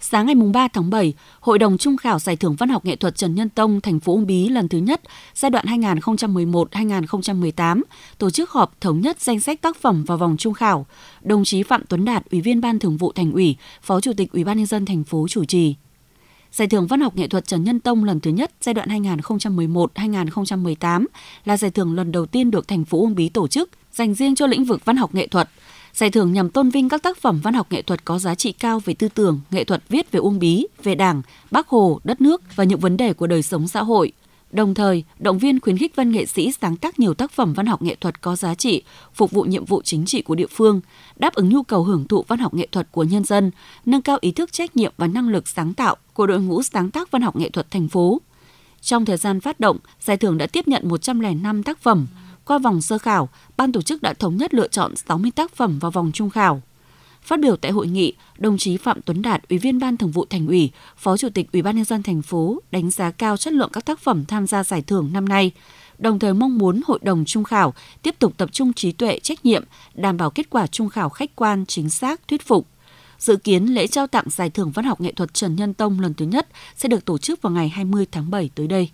Sáng ngày 3 tháng 7, Hội đồng Trung khảo Giải thưởng Văn học nghệ thuật Trần Nhân Tông, thành phố Uông Bí lần thứ nhất, giai đoạn 2011-2018, tổ chức họp thống nhất danh sách tác phẩm vào vòng trung khảo. Đồng chí Phạm Tuấn Đạt, Ủy viên Ban Thường vụ Thành ủy, Phó Chủ tịch Ủy ban nhân dân thành phố chủ trì. Giải thưởng Văn học nghệ thuật Trần Nhân Tông lần thứ nhất giai đoạn 2011-2018 là giải thưởng lần đầu tiên được thành phố Uông Bí tổ chức, dành riêng cho lĩnh vực văn học nghệ thuật. Giải thưởng nhằm tôn vinh các tác phẩm văn học nghệ thuật có giá trị cao về tư tưởng, nghệ thuật viết về Uông Bí, về Đảng, Bác Hồ, đất nước và những vấn đề của đời sống xã hội. Đồng thời, động viên khuyến khích văn nghệ sĩ sáng tác nhiều tác phẩm văn học nghệ thuật có giá trị, phục vụ nhiệm vụ chính trị của địa phương, đáp ứng nhu cầu hưởng thụ văn học nghệ thuật của nhân dân, nâng cao ý thức trách nhiệm và năng lực sáng tạo của đội ngũ sáng tác văn học nghệ thuật thành phố. Trong thời gian phát động, giải thưởng đã tiếp nhận 105 tác phẩm. Qua vòng sơ khảo, ban tổ chức đã thống nhất lựa chọn 60 tác phẩm vào vòng trung khảo. Phát biểu tại hội nghị, đồng chí Phạm Tuấn Đạt, Ủy viên Ban Thường vụ Thành ủy, Phó Chủ tịch Ủy ban nhân dân thành phố đánh giá cao chất lượng các tác phẩm tham gia giải thưởng năm nay, đồng thời mong muốn hội đồng trung khảo tiếp tục tập trung trí tuệ, trách nhiệm, đảm bảo kết quả trung khảo khách quan, chính xác, thuyết phục. Dự kiến lễ trao tặng giải thưởng văn học nghệ thuật Trần Nhân Tông lần thứ nhất sẽ được tổ chức vào ngày 20 tháng 7 tới đây.